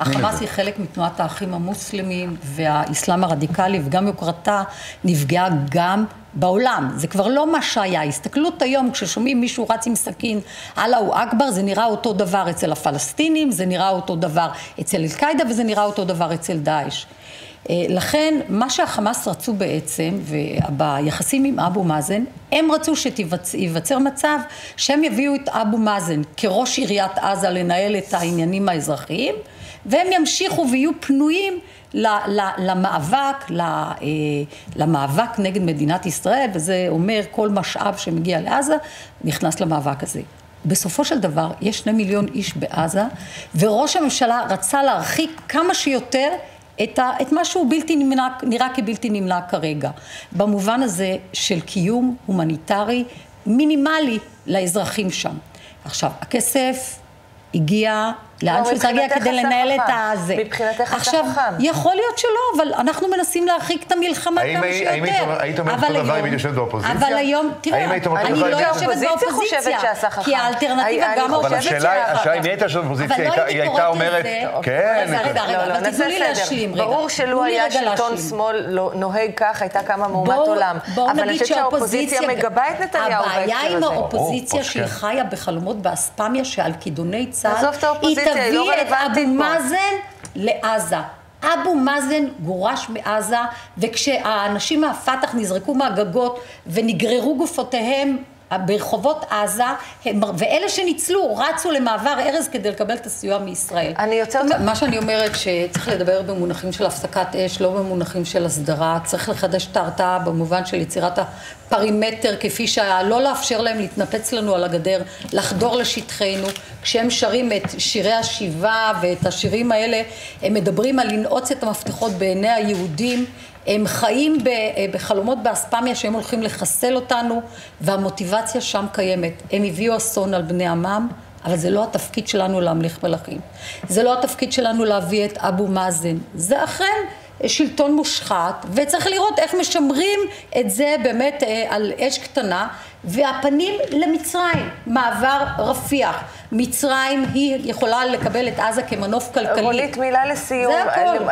החמאס היא חלק מתנועת האחים המוסלמים, והאסלאם הרדיקלי וגם יוקרתה נפגעה גם בעולם. זה כבר לא מה שהיה. הסתכלות היום, כששומעים מישהו רץ עם סכין, אללהו אכבר, זה נראה אותו דבר אצל הפלסטינים, זה נראה אותו דבר אצל אל-קאעידה וזה נראה אותו דבר אצל דאעש. אה, לכן, מה שהחמאס רצו בעצם, וביחסים עם אבו מאזן, הם רצו שייווצר מצב שהם יביאו את אבו מאזן כראש עיריית עזה לנהל את העניינים האזרחיים, והם ימשיכו ויהיו פנויים למאבק, אה, למאבק נגד מדינת ישראל, וזה אומר כל משאב שמגיע לעזה נכנס למאבק הזה. בסופו של דבר יש שני מיליון איש בעזה, וראש הממשלה רצה להרחיק כמה שיותר את, ה, את מה שהוא בלתי נמנע, נראה כבלתי נמנע כרגע. במובן הזה של קיום הומניטרי מינימלי לאזרחים שם. עכשיו, הכסף הגיע לאן שהוא צריך להגיע כדי לנהל את הזה. מבחינתך אתה עכשיו, יכול להיות שלא, אבל אנחנו מנסים להרחיק את המלחמה כמה שיותר. האם היית אומרת אותו דבר אם היית יושבת באופוזיציה? אבל היום, תראה, אני לא יושבת באופוזיציה, כי האלטרנטיבה גם אבל השאלה אם היית יושבת באופוזיציה, לא היא הייתה אומרת, כן. רגע, רגע, רגע, אבל תנו לי להשלים, רגע. ברור שלו היה שלטון שמאל נוהג כך, הייתה קמה מהומת עולם. אבל אני חושבת שהאופוזיציה מגבה את נתניהו. הבעיה עם האופוזיציה שהיא חיה בחלומות באספמיה שעל כידוני צה"ל, היא תביא את אבו מאזן לעזה. אבו מאזן גורש מעזה, וכשהאנשים מהפת"ח נזרקו מהגגות ונגררו גופותיהם ברחובות עזה, הם, ואלה שניצלו רצו למעבר ארז כדי לקבל את הסיוע מישראל. אני יוצרת... מה שאני אומרת שצריך לדבר במונחים של הפסקת אש, לא במונחים של הסדרה, צריך לחדש את ההרתעה במובן של יצירת הפרימטר כפי שהיה, לא לאפשר להם להתנפץ לנו על הגדר, לחדור לשטחנו, כשהם שרים את שירי השיבה ואת השירים האלה, הם מדברים על לנעוץ את המפתחות בעיני היהודים הם חיים בחלומות באספמיה שהם הולכים לחסל אותנו, והמוטיבציה שם קיימת. הם הביאו אסון על בני עמם, אבל זה לא התפקיד שלנו להמליך מלכים. זה לא התפקיד שלנו להביא את אבו מאזן. זה אכן שלטון מושחת, וצריך לראות איך משמרים את זה באמת אה, על אש קטנה, והפנים למצרים, מעבר רפיח. מצרים היא יכולה לקבל את עזה כמנוף כלכלי. רונית, מילה לסיום. זה הכל.